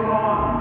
Senhor.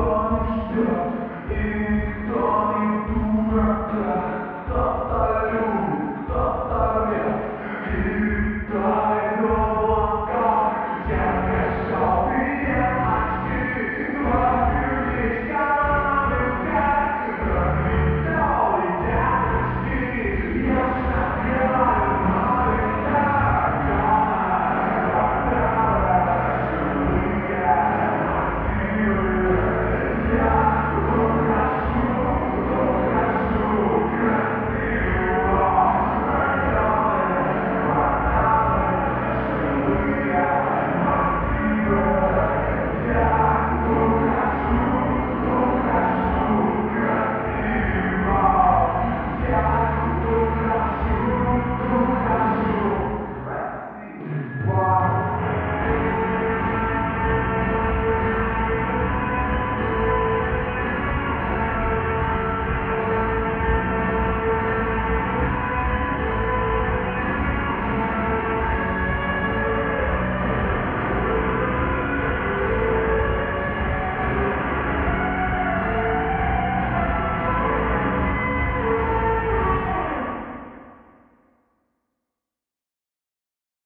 Glória